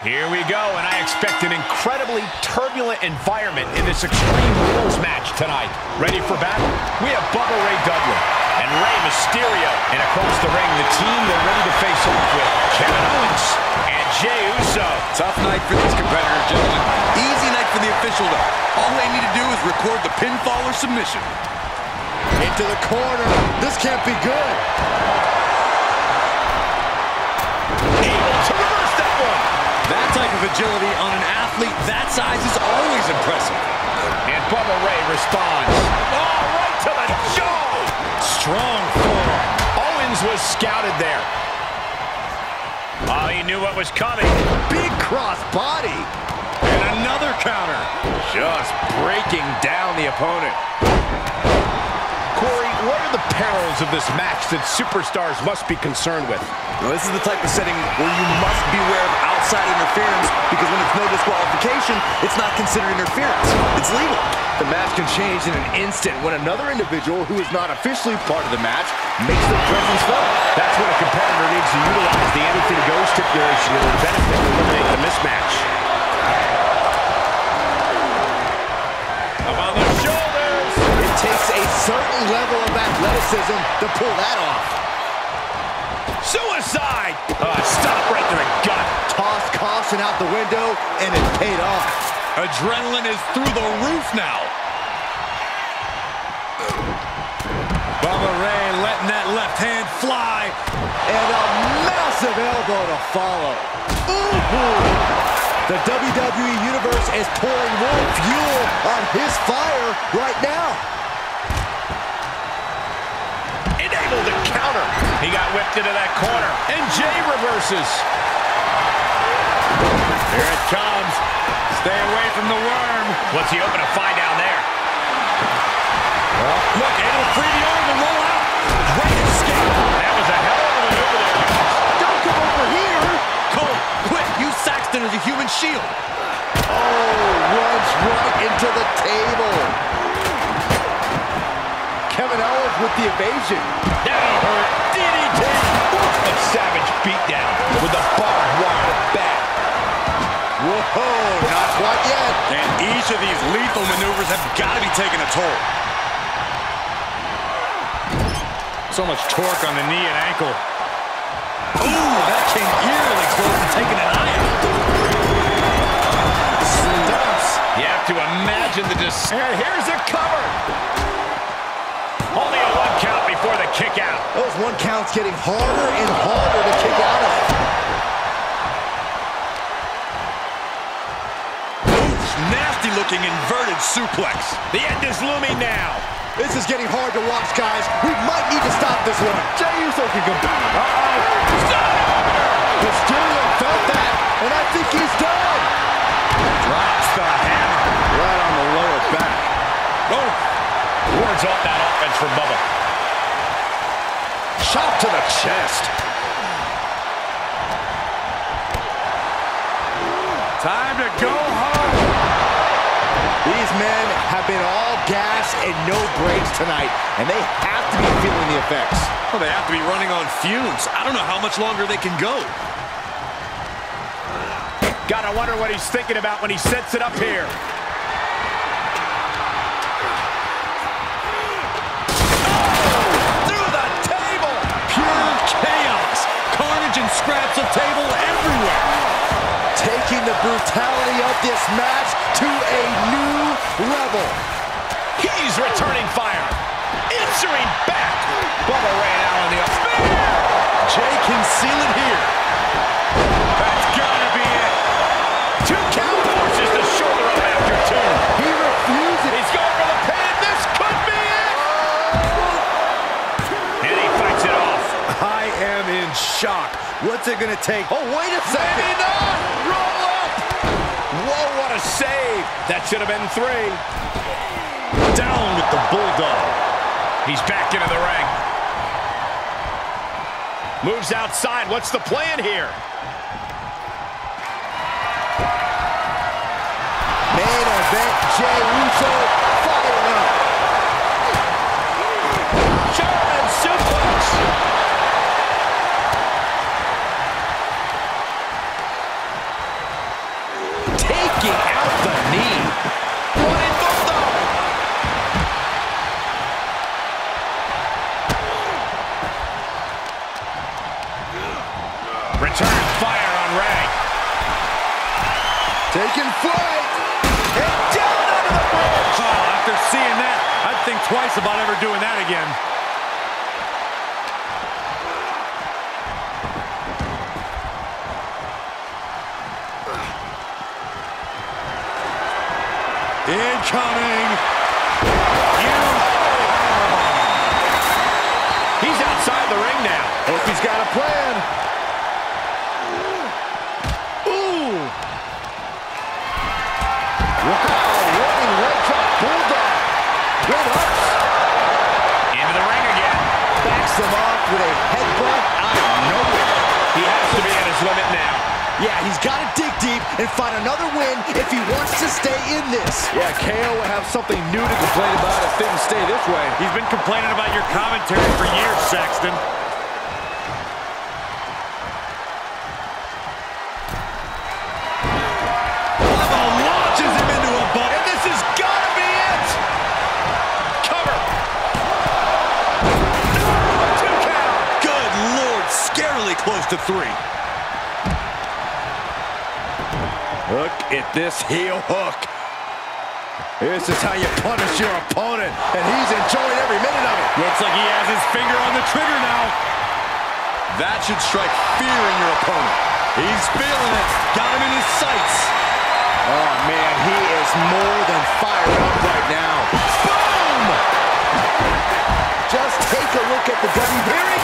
Here we go, and I expect an incredibly turbulent environment in this Extreme Rules match tonight. Ready for battle? We have Bubba Ray Dudley and Rey Mysterio. And across the ring, the team they're ready to face off with, Kevin Owens and Jey Uso. Tough night for these competitors, gentlemen. Easy night for the official, though. All they need to do is record the pinfall or submission. Into the corner. This can't be good. Agility on an athlete that size is always impressive. And Bubba Ray responds. Oh, right to the jaw. Strong forearm. Owens was scouted there. Oh, he knew what was coming. Big cross body. And another counter. Just breaking down the opponent. Perils of this match that superstars must be concerned with? Well, this is the type of setting where you must beware of outside interference because when it's no disqualification, it's not considered interference. It's legal. The match can change in an instant when another individual who is not officially part of the match makes their presence felt. That's when a competitor needs to utilize the anything goes stipulation to their benefit to eliminate the mismatch. Certain level of athleticism to pull that off. Suicide! Uh, stop right to the gut. Toss caution out the window, and it paid off. Adrenaline is through the roof now. Bubba Ray letting that left hand fly. And a massive elbow to follow. Ooh! The WWE Universe is pouring more fuel on his fire right now. Enabled to counter. He got whipped into that corner. And Jey reverses. Here it comes. Stay away from the worm. What's he open to find down there? Oh, look, able to free the arm and roll out. Great escape. That was a hell of a maneuver there. Don't come over here. Cole, quick, use Saxton as a human shield. Oh, runs right into the table. Kevin Owens with the evasion. That hurt. DDT. A savage beatdown with a barbed wire bat. Whoa, not quite yet. And each of these lethal maneuvers have got to be taking a toll. So much torque on the knee and ankle. Ooh, that came eerily close to taking an eye out. Stumps. You have to imagine the dis... And here's a cover. Kick out. Those one counts getting harder and harder to kick out of. Oof, nasty looking inverted suplex. The end is looming now. This is getting hard to watch, guys. We might need to stop this one. Jey Uso can come back. Uh-oh. Mysterio felt that, and I think he's done. Drops the hammer. Right on the lower back. Oh. Wards off that offense for Bubba. Shot to the chest. Time to go home. These men have been all gas and no brakes tonight, and they have to be feeling the effects. Well, they have to be running on fumes. I don't know how much longer they can go. Gotta wonder what he's thinking about when he sets it up here. And scraps of table everywhere. Taking the brutality of this match to a new level. He's returning fire. Answering back. Bubba out on the up. Jey can seal it here. Shock. What's it going to take? Oh, wait a Maybe second. not. Roll up. Whoa, what a save. That should have been three. Down with the Bulldog. He's back into the ring. Moves outside. What's the plan here? Main event, Jey Uso Taking flight. And down under the bridge. Oh, after seeing that, I'd think twice about ever doing that again. Incoming! He's outside the ring now. Hope he's got a plan. Wow, running leg drop bulldog. Great ups. Into the ring again. Backs them off with a headbutt out of nowhere. He has to be at his limit now. Yeah, he's got to dig deep and find another win if he wants to stay in this. Yeah, KO will have something new to complain about if things stay this way. He's been complaining about your commentary for years, Saxton. To three. Look at this heel hook. This is how you punish your opponent, and he's enjoying every minute of it. Looks like he has his finger on the trigger now. That should strike fear in your opponent. He's feeling it. Got him in his sights. Oh, man, he is more than fired up right now. Boom! Just take a look at the W.